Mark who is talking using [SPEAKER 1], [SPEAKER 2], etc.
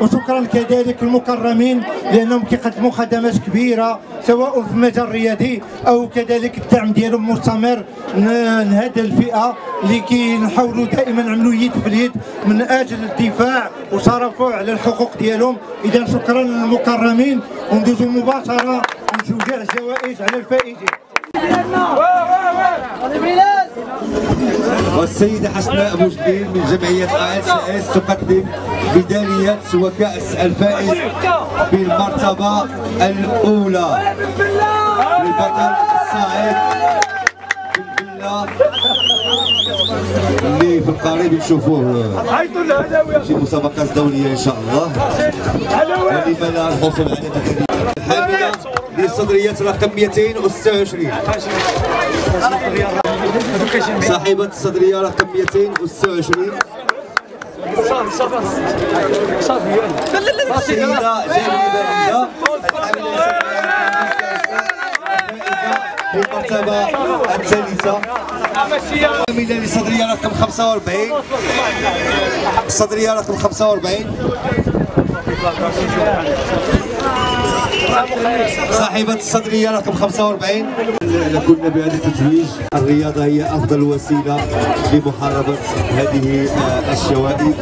[SPEAKER 1] وشكرا كذلك المكرمين لأنهم كيقدموا خدمات كبيرة سواء في المجال الرياضي أو كذلك الدعم ديالهم مستمر لهذه الفئة اللي كنحاولوا دائما نعملوا يد في اليد من أجل الدفاع وترفع على الحقوق ديالهم. اذا شكرا للمكرمين وندوزوا مباشرة ونشجع الجوائز على الفائزين.
[SPEAKER 2] والسيدة حسناء أبو جليل من جمعية LCS تقدم ميدالية وكأس الفائز بالمرتبة الأولى. للبطل الصاعد اللي في القريب نشوفوه في مسابقات دولية إن شاء الله. ولما لا الحصول على تكريم الحاملة للصدريات رقم 226 صاحبة الصدرية رقم 226 السيدة جميلة في المرتبة الثالثة الحاملة للصدرية رقم 45 الصدرية رقم 45 صاحبة الصدرية رقم 45 قلنا بأن التتويج الرياضة هي أفضل وسيلة لمحاربة هذه الشوائب